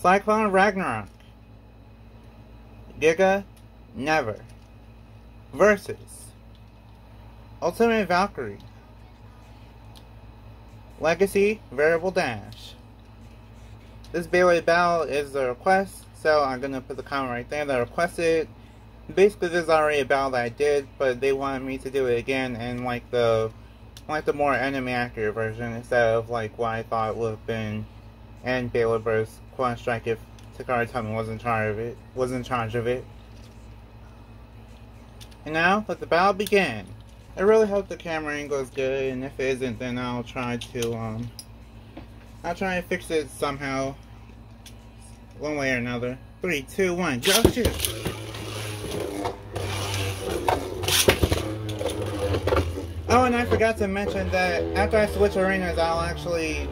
Cyclone Ragnaruk. Giga Never. Versus Ultimate Valkyrie. Legacy Variable Dash. This Beyblade battle is the request, so I'm gonna put the comment right there that requested. Basically, this is already a battle that I did, but they wanted me to do it again in like the like the more anime accurate version instead of like what I thought would have been and Beyblade vs. Quantum Strike if Takara Tomy was in charge of it. Was in charge of it. And now let the battle begin. I really hope the camera angle is good, and if it isn't, then I'll try to um, I'll try and fix it somehow, one way or another. Three, two, one, go shoot! Oh, and I forgot to mention that after I switch arenas, I'll actually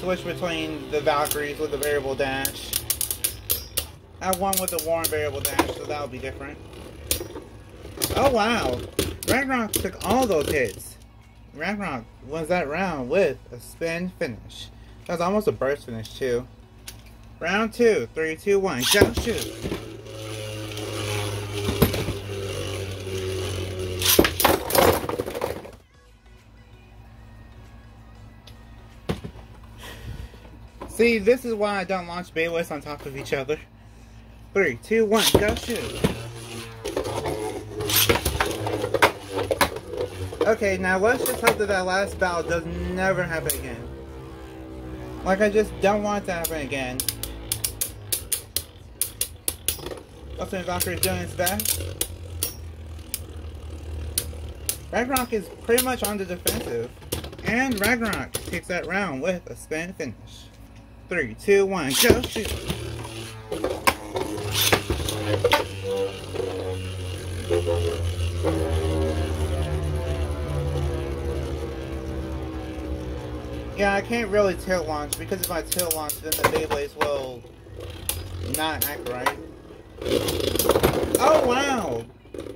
switch between the Valkyries with the variable dash. I have one with the Warren variable dash, so that'll be different. Oh wow! Ragnaruk took all those hits. Ragnaruk wins that round with a spin finish. That was almost a burst finish too. Round two, three, two, one, go shoot! See, this is why I don't launch Beyblades on top of each other. Three, two, one, go shoot! Okay, now let's just hope that that last battle does never happen again. Like, I just don't want it to happen again. Ultimate Valkyrie doing its best. Ragnaruk is pretty much on the defensive. And Ragnaruk takes that round with a spin finish. Three, two, one, go shoot! Yeah, I can't really tilt launch because if I tilt launch, then the Beyblades will not act right. Oh wow!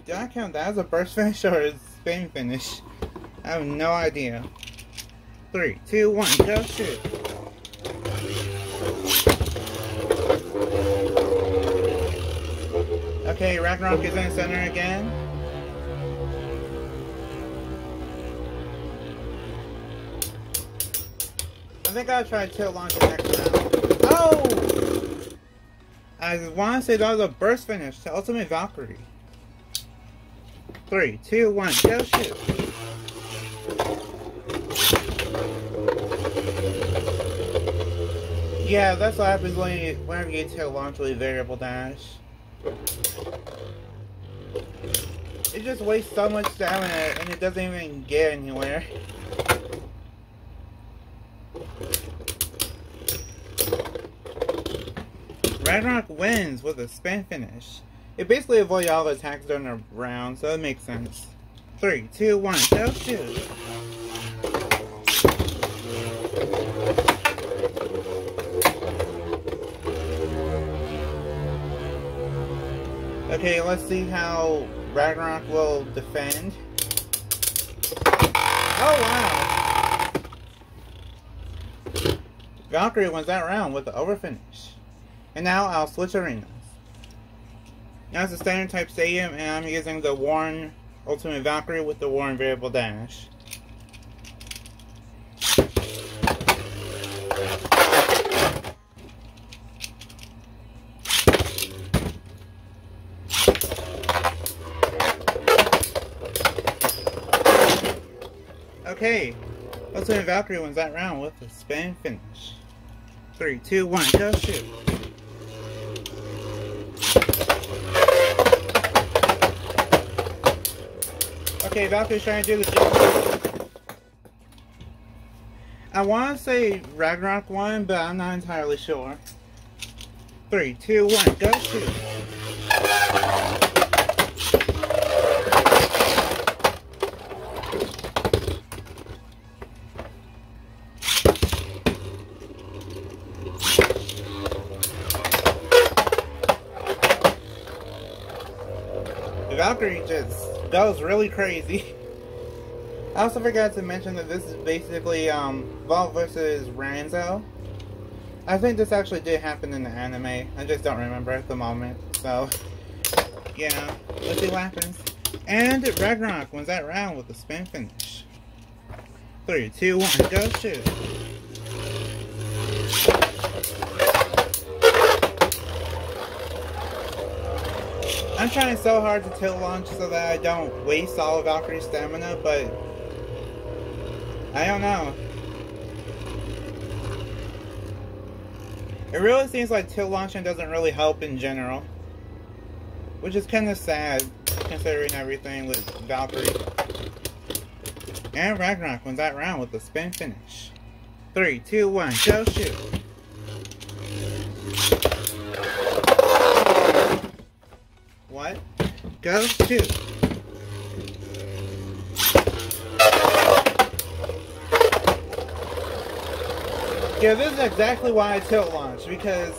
Did I count that as a burst finish or a spin finish? I have no idea. Three, two, one, go shoot! Okay, Ragnaruk is in center again. I think I'll try to tilt launch the next round. Oh! I want to say that was a burst finish to Ultimate Valkyrie. Three, two, one, go shoot! Yeah, that's what happens when you, whenever you tilt launch with a variable dash. It just wastes so much stamina and it doesn't even get anywhere. Ragnaruk wins with a spin finish. It basically avoids all the attacks during the round, so it makes sense. Three, two, one, go shoot! Okay, let's see how Ragnaruk will defend. Oh wow! Valkyrie wins that round with the overfinish. And now I'll switch arenas. Now it's a standard type stadium and I'm using the Warren Ultimate Valkyrie with the Warren Variable Dash. Okay, let's Ultimate Valkyrie wins that round with a spin finish. Three, two, one, go shoot. Okay, Valkyrie's trying to do the job. I want to say Ragnaruk won, but I'm not entirely sure. Three, two, one, go shoot. Valkyrie just goes really crazy. I also forgot to mention that this is basically um, Valt versus Ranzo. I think this actually did happen in the anime. I just don't remember at the moment. So, yeah. Let's see what happens. And Ragnaruk wins that round with a spin finish. Three, two, one, go shoot. I'm trying so hard to tilt launch so that I don't waste all of Valkyrie's stamina, but I don't know. It really seems like tilt launching doesn't really help in general. Which is kind of sad, considering everything with Valkyrie. And Ragnaruk wins that round with a spin finish. Three, two, one, go shoot! What? Go shoot! Yeah, this is exactly why I tilt launch, because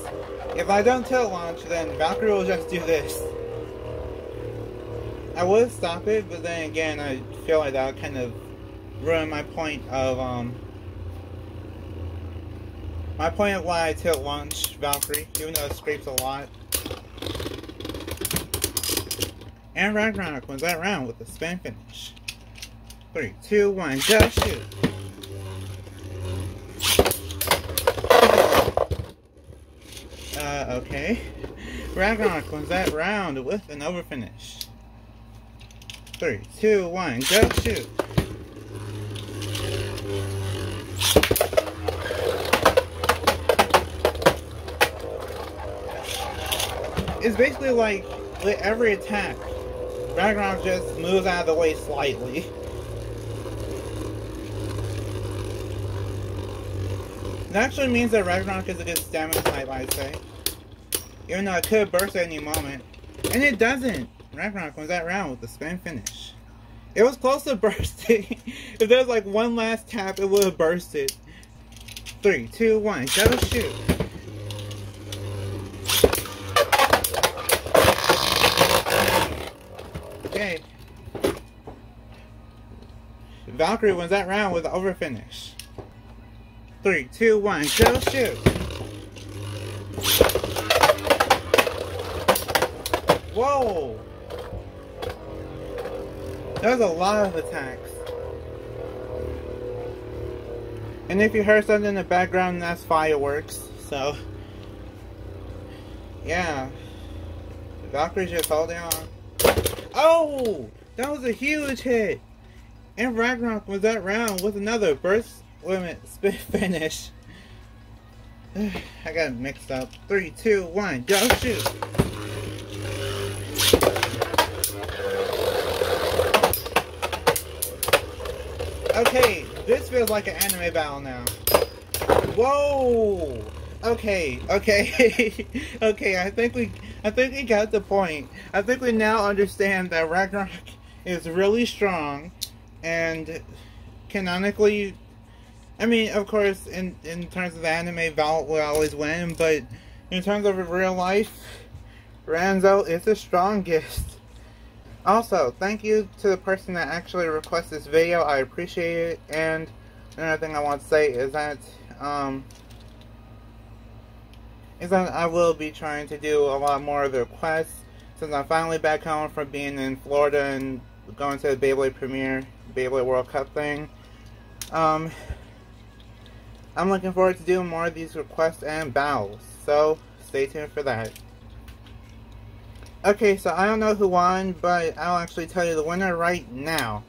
if I don't tilt launch, then Valkyrie will just do this. I would stop it, but then again, I feel like that would kind of ruin my point of, um, my point of why I tilt launch Valkyrie, even though it scrapes a lot. And Ragnaruk wins that round with a spin finish. Three, two, one, go shoot! Uh, okay. Ragnaruk wins that round with an overfinish. Three, two, one, go shoot! It's basically like with every attack, Ragnaruk just moves out of the way slightly. It actually means that Ragnaruk is a good stamina type, I'd say. Even though it could burst at any moment. And it doesn't. Ragnaruk wins that round with the spin finish. It was close to bursting. if there was like one last tap, it would have bursted. Three, two, one, go shoot. Okay. Valkyrie wins that round with over finish. Three, two, one, go shoot. Whoa! There's a lot of attacks. And if you heard something in the background, that's fireworks. So, yeah. Valkyrie's just holding on. Oh! That was a huge hit! And Ragnaruk was that round with another burst limit spit finish. I got mixed up. Three, two, one, go shoot! Okay, this feels like an anime battle now. Whoa! Okay, okay, okay. I think we, I think we got the point. I think we now understand that Ragnaruk is really strong, and canonically, I mean, of course, in in terms of anime, Valt will always win, but in terms of real life, Ranzo is the strongest. Also, thank you to the person that actually requested this video. I appreciate it. And another thing I want to say is that um, is that I will be trying to do a lot more of the requests since I'm finally back home from being in Florida and going to the Beyblade premiere, Beyblade World Cup thing. Um, I'm looking forward to doing more of these requests and battles. So stay tuned for that. Okay, so I don't know who won, but I'll actually tell you the winner right now.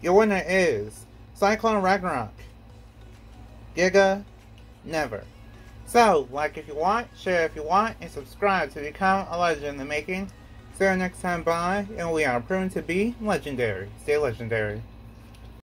Your winner is Cyclone Ragnaruk. Giga Never. So, like if you want, share if you want, and subscribe to become a legend in the making. You next time, bye, and we are proven to be legendary. Stay legendary.